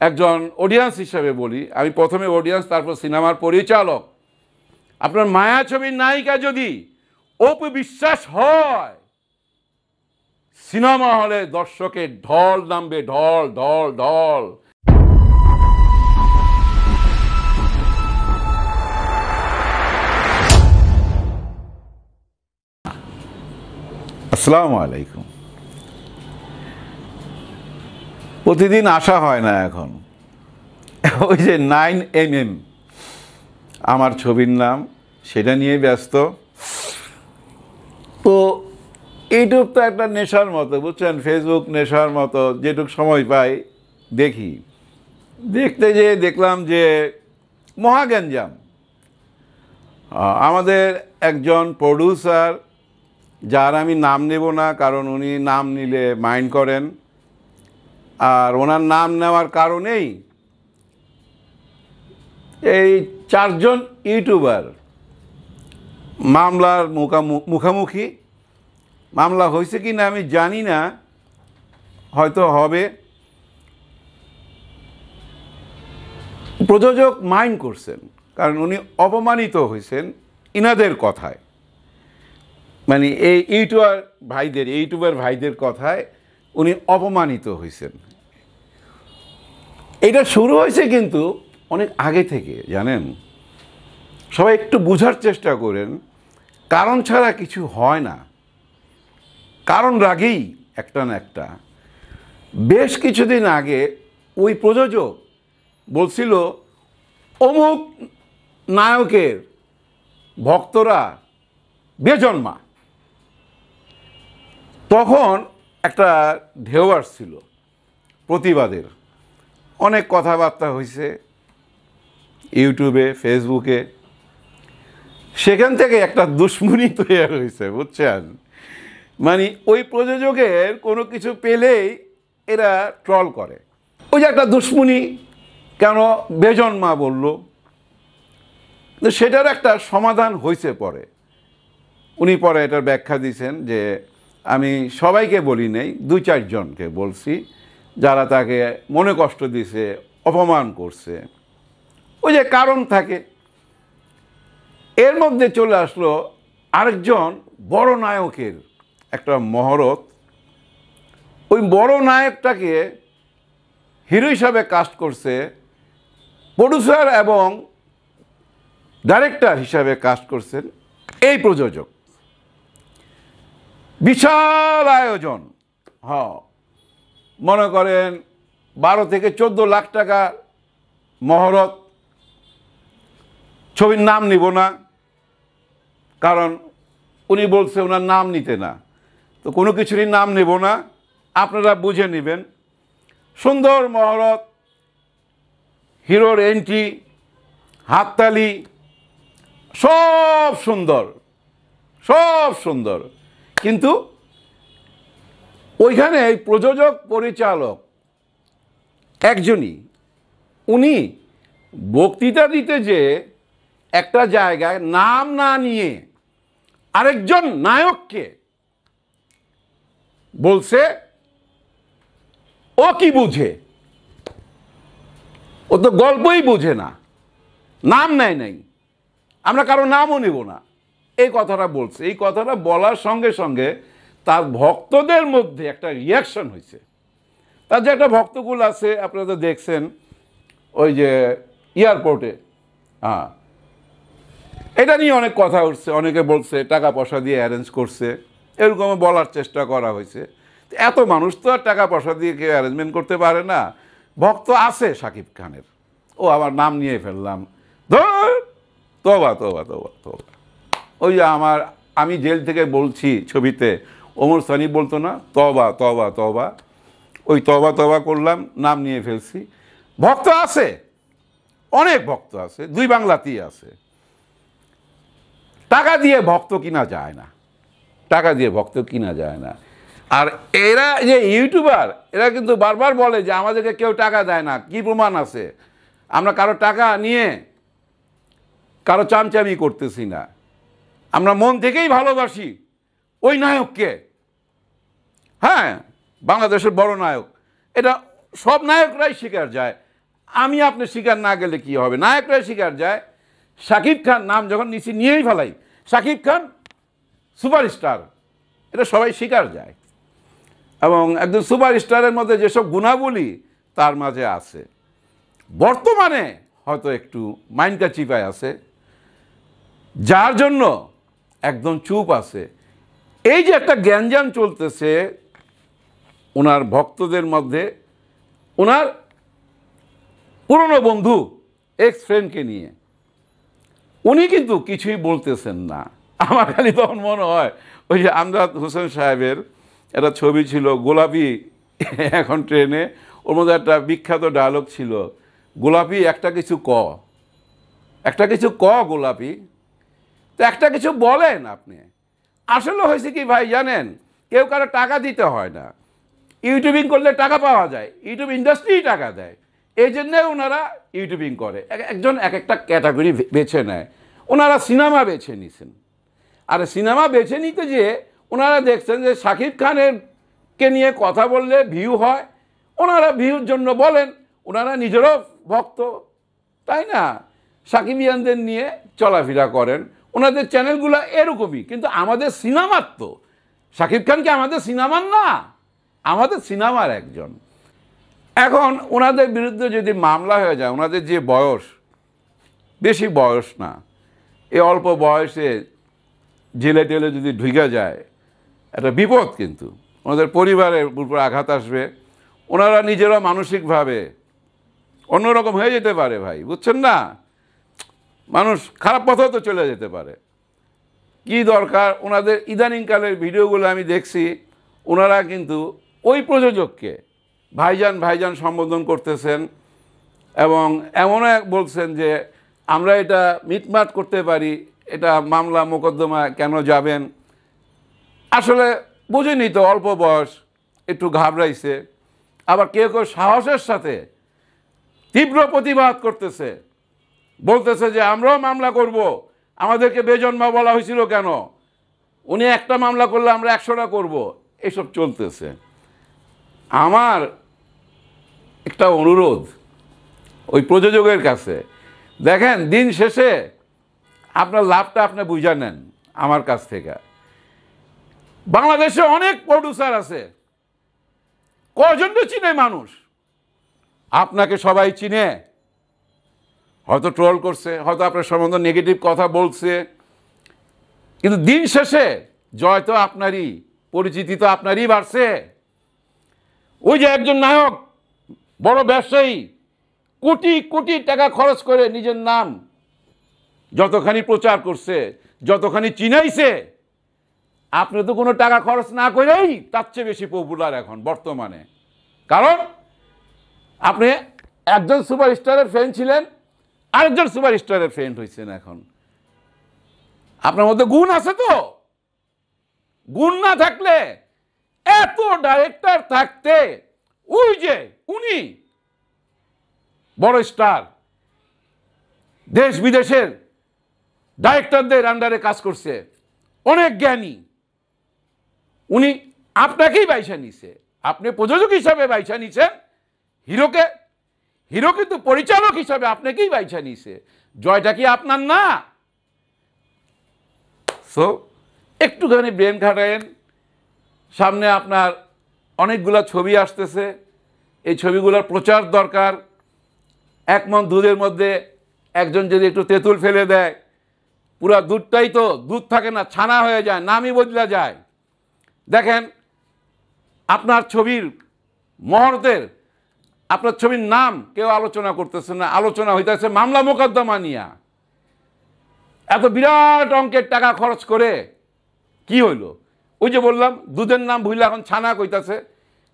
একজন অডিয়েন্স হিসাবে বলি। আমি প্রথমে অডিয়েন্স তারপর সিনেমার পরিচালক। আপনার মায়া ছবির নায়িকা যদি অপু বিশ্বাস হয়, সিনেমা হলে দর্শকের ঢল নামবে, ঢল ঢল ঢল। আসসালামু আলাইকুম। প্রতিদিন আসা হয় না এখন। ওই যে নাইন এম এম। আমার ছবির নাম, সেটা নিয়ে ব্যস্ত। তো ইউটিউব তো একটা নেশার মতো, বুঝছেন? ফেসবুক নেশার মতো, যেটুক সময় পাই, দেখি। দেখতে যেয়ে দেখলাম যে মহাগ্যাঞ্জাম আমাদের একজন প্রডিউসার যার আমি নাম নেব না, কারণ উনি নাম নিলে মাইন্ড করেন। ওনার নাম নেওয়ার কারণেই এই চারজন ইউটিউবার মামলার মুখামু- মুখামুখি। মামলা হয়েছে কি না আমি জানি না। হয়তো হবে। প্রযোজক মাইন্ড করছেন, কারণ উনি অপমানিত হয়েছেন ইনাদের কথায়। মানে এই ইউটিউবার ভাইদের ইউটিউবার ভাইদের কথায় উনি অপমানিত হয়েছেন। এটা শুরু হয়েছে কিন্তু অনেক আগে থেকে, জানেন? সবাই একটু বোঝার চেষ্টা করেন, কারণ ছাড়া কিছু হয় না। কারণ রাগেই একটা না একটা। বেশ কিছুদিন আগে ওই প্রযোজক বলছিল, অমুক নায়কের ভক্তরা বেজন্মা। তখন একটা ঢেউ আসছিল প্রতিবাদের। অনেক কথাবার্তা হয়েছে ইউটিউবে, ফেসবুকে। সেখান থেকে একটা দুশ্মনী তৈরি হয়েছে বুঝছেন? মানে ওই প্রযোজকের কোনো কিছু পেলেই এরা ট্রল করে। ওই যে একটা দুশ্মনী কেন বেজন্মা বলল সেটার একটা সমাধান হয়েছে পরে। উনি পরে এটার ব্যাখ্যা দিয়েছেন যে, আমি সবাইকে বলি নেই দু চারজনকে বলছি। যারা তাকে মনে কষ্ট দিছে, অপমান করছে, ওই যে কারণ থাকে। এর মধ্যে চলে আসলো আরেকজন বড় নায়কের একটা মহরত। ওই বড় নায়কটাকে হিরো হিসাবে কাস্ট করছে প্রডিউসার এবং ডাইরেক্টর হিসাবে কাস্ট করছেন এই প্রযোজক। বিশাল আয়োজন। হ মনে করেন বারো থেকে চোদ্দ লাখ টাকা মহরত। ছবির নাম নিব না, কারণ উনি বলছে ওনার নাম নিতে না। তো কোনো কিছুরই নাম নেব না, আপনারা বুঝে নেবেন। সুন্দর মহরত, হিরোর এন্ট্রি হাততালি, সব সুন্দর সব সুন্দর। কিন্তু ওইখানে এই প্রযোজক, পরিচালক একজনই, উনি বক্তৃতা দিতে যে একটা জায়গায় নাম না নিয়ে আরেকজন নায়ককে বলছে, ও কি বুঝে? ও তো গল্পই বুঝে না, নাম নেয় নাই। আমরা কারও নামও নেব না। এই কথাটা বলছে। এই কথাটা বলার সঙ্গে সঙ্গে তার ভক্তদের মধ্যে একটা রিয়াকশন হয়েছে। তার যে একটা ভক্তকুল আছে, আপনারা তো দেখছেন, ওই যে এয়ারপোর্টে হ্যাঁ। এটা নিয়ে অনেক কথা উঠছে, অনেকে বলছে টাকা পয়সা দিয়ে অ্যারেঞ্জ করছে এরকম বলার চেষ্টা করা হয়েছে। এত মানুষ তো আর টাকা পয়সা দিয়ে কেউ অ্যারেঞ্জমেন্ট করতে পারে না। ভক্ত আছে সাকিব খানের। ও আমার নাম নিয়ে ফেললাম। ধর! তোবা তোবা তোবা তোবা ওই যে আমার, আমি জেল থেকে বলছি ছবিতে ওমর সানি বলতো না তবা তবা তবা ওই তবা তবা করলাম, নাম নিয়ে ফেলছি। ভক্ত আছে, অনেক ভক্ত আছে, দুই বাংলাতেই আছে। টাকা দিয়ে ভক্ত কিনা যায় না, টাকা দিয়ে ভক্ত কিনা যায় না। আর এরা যে ইউটিউবার, এরা কিন্তু বারবার বলে যে আমাদেরকে কেউ টাকা দেয় না, কি প্রমাণ আছে? আমরা কারও টাকা নিয়ে কারও চামচামি করতেছি না। আমরা মন থেকেই ভালোবাসি, ওই নায়ককে। হ্যাঁ বাংলাদেশের বড় নায়ক। এটা সব নায়করাই স্বীকার যায়। আমি আপনি শিকার না গেলে কি হবে? নায়করাই শিকার যায়। শাকিব খান নাম যখন নিচে নিয়েই ফেলাই, শাকিব খান সুপারস্টার। এটা সবাই শিকার যায়। এবং একজন সুপারস্টারের মধ্যে যেসব গুণাবলী, তার মাঝে আছে। বর্তমানে হয়তো একটু মাইন্ডটা চিপায় আছে। যার জন্য একদম চুপ আছে। এই যে একটা জ্ঞানজাম চলতেছে ওনার ভক্তদের মধ্যে ওনার পুরনো বন্ধু এক্স ফ্রেন্ডকে নিয়ে। উনি কিন্তু কিছুই বলতেছেন না। আমার খালি তখন মনে হয়, ওই যে আমজাদ হোসেন সাহেবের একটা ছবি ছিল, গোলাপি এখন ট্রেনে ওর মধ্যে একটা বিখ্যাত ডায়লগ ছিল, গোলাপি একটা কিছু ক। একটা কিছু ক গোলাপি, তো একটা কিছু বলেন আপনি। আসলে হয়েছে কি ভাই, জানেন, কেউ কারও টাকা দিতে হয় না। ইউটিউবিং করলে টাকা পাওয়া যায়, ইউটিউব ইন্ডাস্ট্রি টাকা দেয়। এই জন্যে ওনারা ইউটিউবিং করে। এক- একজন এক একটা ক্যাটাগরি বেছে নেয়। ওনারা সিনেমা বেছে নিছেন। আর সিনেমা বেছে নিতে যেয়ে ওনারা দেখছেন যে শাকিব খানের কে নিয়ে কথা বললে ভিউ হয়। ওনারা ভিউর জন্য বলেন, ওনারা নিজেরও ভক্ত। তাই না? সাকিবিয়ানদের নিয়ে চলাফেরা করেন। ওনাদের চ্যানেলগুলো এরকমই, কিন্তু আমাদের সিনেমার তো। শাকিব খান কি আমাদের সিনেমার না? আমাদের সিনেমার একজন। এখন ওনাদের বিরুদ্ধে যদি মামলা হয়ে যায়, ওনাদের যে বয়স, বেশি বয়স না, এ অল্প বয়সে জেলে টেলে যদি ঢুকে যায়, একটা বিপদ কিন্তু। ওনাদের পরিবারের উপর আঘাত আসবে। ওনারা নিজেরা মানসিকভাবে অন্যরকম হয়ে যেতে পারে ভাই, বুঝছেন না? মানুষ খারাপ পথেও তো চলে যেতে পারে। কি দরকার? ওনাদের ইদানিংকালের ভিডিওগুলো আমি দেখছি, ওনারা কিন্তু ওই প্রযোজককে ভাইজান ভাইজান সম্বোধন করতেছেন এবং এমনও এক বলছেন যে আমরা এটা মিটমাট করতে পারি, এটা মামলা মোকদ্দমা কেন যাবেন? আসলে বুঝিনি তো, অল্প বয়স, একটু ঘাবড়াইছে। আবার কেউ কেউ সাহসের সাথে তীব্র প্রতিবাদ করতেছে। বলতেছে যে, আমরাও মামলা করব। আমাদেরকে বেজন্মা বলা হয়েছিল কেন? উনি একটা মামলা করলে আমরা একশোটা করব। এসব চলতেছে। আমার একটা অনুরোধ ওই প্রযোজকের কাছে। দেখেন, দিন শেষে আপনার লাভটা আপনি বুঝা নেন আমার কাছ থেকে। বাংলাদেশে অনেক প্রডিউসার আছে। কজন তো চিনে মানুষ? আপনাকে সবাই চিনে। হয়তো ট্রোল করছে, হয়তো আপনার সম্বন্ধে নেগেটিভ কথা বলছে। কিন্তু দিন শেষে জয় তো আপনারই, পরিচিতি তো আপনারই বাড়ছে। ওই যে একজন নায়ক, বড় ব্যবসায়ী, কোটি কোটি টাকা খরচ করে নিজের নাম, যতখানি প্রচার করছে, যতখানি চিনাইছে আপনি তো কোনো টাকা খরচ না করেই তার চেয়ে বেশি পপুলার এখন, বর্তমানে। কারণ, আপনি একজন সুপারস্টারের ফ্রেন্ড ছিলেন, আরেকজন সুপারস্টারের ফ্রেন্ড হয়েছেন এখন। আপনার মধ্যে গুণ আছে তো। গুণ না থাকলে এত ডাইরেক্টর থাকতে, ওই যে উনি, বড় স্টার দেশ বিদেশের ডাইরেক্টরদের আন্ডারে কাজ করছে, অনেক জ্ঞানী। উনি আপনাকেই বাইসা নিছে। আপনি প্রযোজক হিসাবে বাইসা নিছেন হিরোকে, হিরো কিন্তু পরিচালক হিসাবে আপনাকেই বাইছা নিছে। জয়টা কি আপনার না? সো একটুখানি ব্রেন খাটায়েন। সামনে আপনার অনেকগুলা ছবি আসতেছে। এই ছবিগুলোর প্রচার দরকার। এক মন দুধের মধ্যে একজন যদি একটু তেঁতুল ফেলে দেয়, পুরা দুধটাই তো, দুধ থাকে না, ছানা হয়ে যায়, নামই বদলা যায়। দেখেন, আপনার ছবির মহরতের, আপনার ছবির নাম কেউ আলোচনা করতেছে না, আলোচনা হইতেছে মামলা মোকদ্দমা নিয়া। এত বিরাট অঙ্কের টাকা খরচ করে কি হইল? ওই যে বললাম, দুধের নাম ভুইলা এখন ছানা কইতাছে।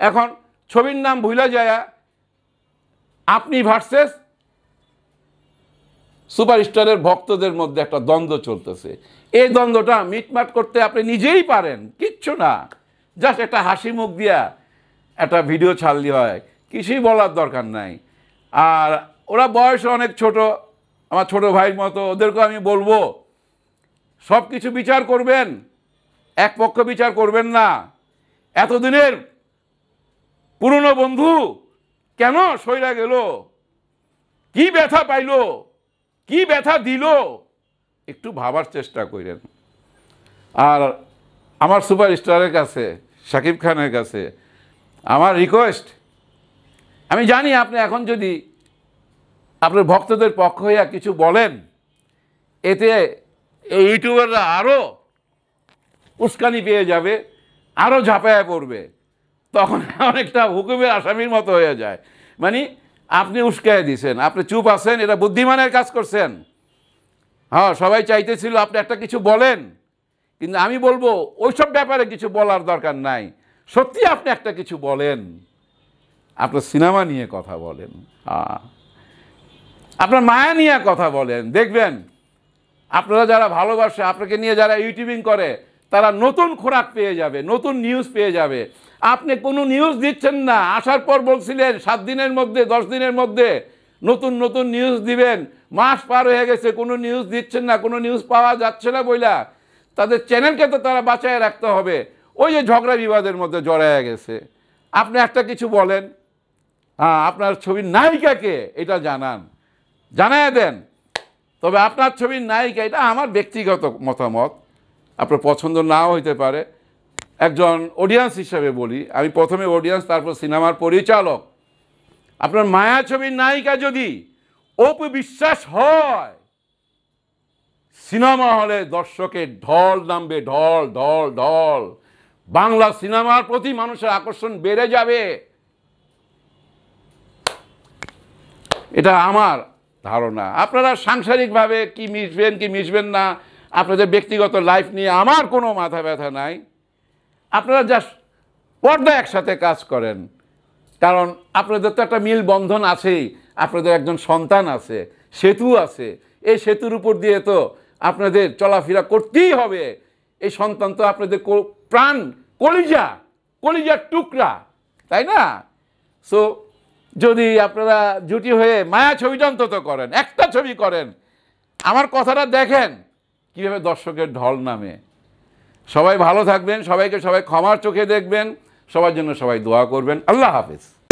এখন ছবির নাম ভুইলা যায় আপনি ভার্সেস সুপারস্টারের ভক্তদের মধ্যে একটা দ্বন্দ্ব চলতেছে। এই দ্বন্দ্বটা মিটমাট করতে আপনি নিজেই পারেন, কিচ্ছু না। জাস্ট একটা হাসি মুখ দিয়া একটা ভিডিও ছাড়লি হয়, কিছুই বলার দরকার নাই। আর ওরা বয়স অনেক ছোট, আমার ছোট ভাইয়ের মতো, ওদেরকেও আমি বলব সব কিছু বিচার করবেন। এক পক্ষ বিচার করবেন না। এতদিনের পুরনো বন্ধু কেন সইরা গেল? কি ব্যথা পাইলো? কি ব্যথা দিল? একটু ভাবার চেষ্টা করেন। আর আমার সুপারস্টারের কাছে, শাকিব খানের কাছে, আমার রিকোয়েস্ট আমি জানি আপনি এখন যদি আপনার ভক্তদের পক্ষ হইয়া কিছু বলেন, এতে এই ইউটিউবাররা আরও উস্কানি পেয়ে যাবে আরও ঝাঁপায় পড়বে। তখন অনেকটা হুকুমের আসামির মতো হয়ে যায়। মানে আপনি উস্কায় দিছেন, আপনি চুপ আছেন, এটা বুদ্ধিমানের কাজ করছেন। হ্যাঁ সবাই চাইতেছিল আপনি একটা কিছু বলেন, কিন্তু আমি বলব, ওইসব ব্যাপারে কিছু বলার দরকার নাই। সত্যি আপনি একটা কিছু বলেন। আপনার সিনেমা নিয়ে কথা বলেন হ্যাঁ। আপনার মায়া নিয়ে কথা বলেন, দেখবেন। আপনারা যারা ভালোবাসে, আপনাকে নিয়ে যারা ইউটিউবিং করে তারা নতুন খোরাক পেয়ে যাবে, নতুন নিউজ পেয়ে যাবে। আপনি কোনো নিউজ দিচ্ছেন না, আসার পর বলছিলেন, সাত দিনের মধ্যে, দশ দিনের মধ্যে নতুন নতুন নিউজ দিবেন। মাস পার হয়ে গেছে, কোনো নিউজ দিচ্ছেন না, কোনো নিউজ পাওয়া যাচ্ছে না বইলা। তাদের চ্যানেলকে তো তারা বাঁচায় রাখতে হবে। ওই যে ঝগড়া বিবাদের মধ্যে জড়ায় গেছে। আপনি একটা কিছু বলেন। হ্যাঁ আপনার ছবির নায়িকাকে এটা জানান। জানায় দেন। তবে আপনার ছবির নায়িকা, এটা আমার ব্যক্তিগত মতামত। আপনার পছন্দ নাও হইতে পারে। একজন অডিয়েন্স হিসাবে বলি, আমি প্রথমে অডিয়েন্স তারপর সিনেমার পরিচালক। আপনার মায়া ছবির নায়িকা যদি অপু বিশ্বাস হয়, সিনেমা হলে দর্শকের ঢল নামবে, ঢল ঢল ঢল। বাংলা সিনেমার প্রতি মানুষের আকর্ষণ বেড়ে যাবে। এটা আমার ধারণা। আপনারা সাংসারিকভাবে কি মিশবেন কি মিশবেন না আপনাদের ব্যক্তিগত লাইফ নিয়ে আমার কোনো মাথা ব্যথা নাই। আপনারা জাস্ট পর্দা একসাথে কাজ করেন। কারণ আপনাদের তো একটা মিল বন্ধন আছেই। আপনাদের একজন সন্তান আছে, সেতু আছে। এই সেতুর উপর দিয়ে তো আপনাদের চলাফেরা করতেই হবে। এই সন্তান তো আপনাদের প্রাণ কলিজা, কলিজার টুকরা, তাই না? সো যদি আপনারা জুটি হয়ে মায়া ছবিটা অন্তত করেন, একটা ছবি করেন, আমার কথাটা দেখেন। কীভাবে দর্শকের ঢল নামে? সবাই ভালো থাকবেন, সবাইকে সবাই ক্ষমার চোখে দেখবেন, সবার জন্য সবাই দোয়া করবেন। আল্লাহ হাফিজ।